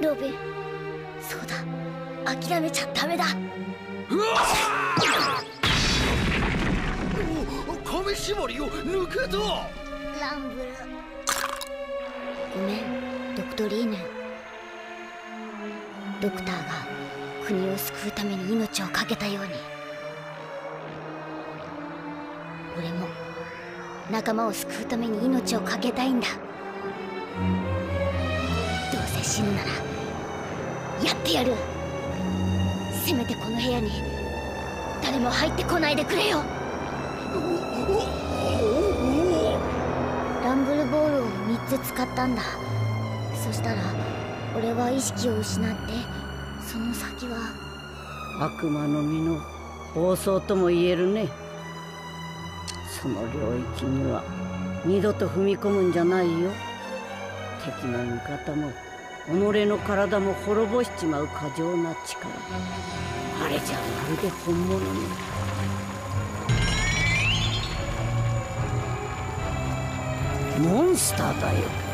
ロビンそうだ。諦めちゃダメだ。米絞りを抜けたランブル。ごめんドクトリーヌドクターが国を救うために命を懸けたように。俺も仲間を救うために命を懸けたいんだ。どうせ死ぬならやってやる。せめてこの部屋に誰も入ってこないでくれよ。ランブルボールを3つ使ったんだ。そしたら俺は意識を失ってその先は悪魔の実の暴走とも言えるね。その領域には二度と踏み込むんじゃないよ。敵の味方も己の体も滅ぼしちまう過剰な力。あれじゃまるで本物の。モンスターだよ。